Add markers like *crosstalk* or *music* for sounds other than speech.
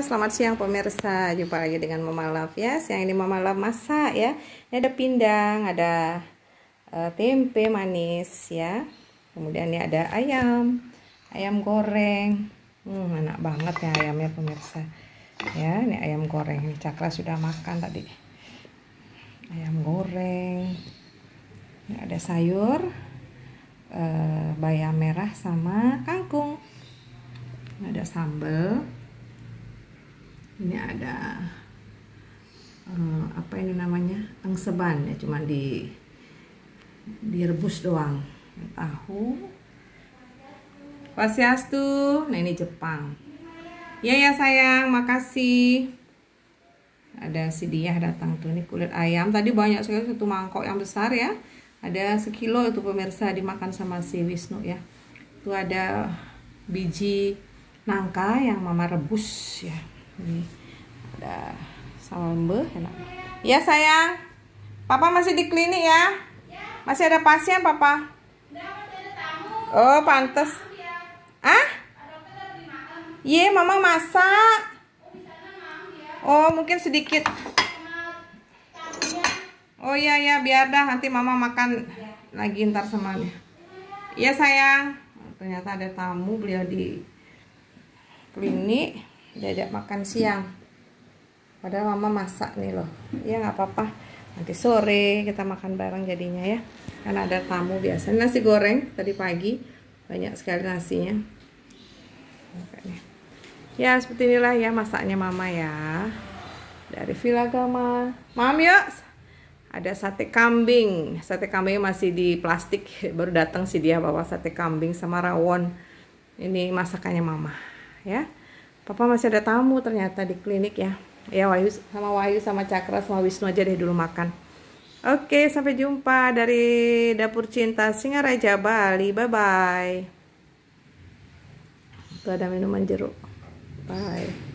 selamat siang pemirsa. Jumpa lagi dengan Mama Love ya. Siang ini Mama Love masak ya. Ini ada pindang, ada uh, tempe manis ya. Kemudian ini ada ayam Ayam goreng. Hmm, Enak banget ya ayamnya pemirsa. Ya ini ayam goreng. Ini Cakra sudah makan tadi. Ayam goreng. Ini ada sayur uh, Bayam merah sama kangkung. Ada sambal. ini uh, apa ini namanya angseban ya cuma di direbus doang. Tahu. Wasiastu nah ini Jepang. Ya ya sayang makasih. Ada si dia datang tuh ini kulit ayam. Tadi banyak sekali satu mangkok yang besar ya. Ada sekilo itu pemirsa dimakan sama si Wisnu ya. Itu ada biji nangka yang mama rebus ya. Ini ada sambal enak. Ya sayang. Papa masih di klinik ya? Masih ada pasien papa? Oh pantas ah iya mama masak. Oh mungkin sedikit. Oh iya ya biar dah. Nanti mama makan lagi ntar sama dia. Iya sayang. Ternyata ada tamu. Beliau di klinik. Diajak makan siang padahal mama masak nih loh. Ya nggak apa-apa. Nanti sore kita makan bareng jadinya ya. Karena ada tamu biasa. Nasi goreng tadi pagi banyak sekali nasinya. Ya seperti inilah ya masaknya mama ya. Dari Villa Gama. Mam yuk. Ada sate kambing. Sate kambing masih di plastik. *laughs* Baru datang sih dia bawa sate kambing sama rawon. Ini masakannya mama ya. Papa masih ada tamu ternyata di klinik ya ya Wahyu sama Wahyu sama Cakra sama Wisnu aja deh dulu makan. Oke sampai jumpa dari dapur cinta Singaraja Bali. Bye bye tuh ada minuman jeruk. Bye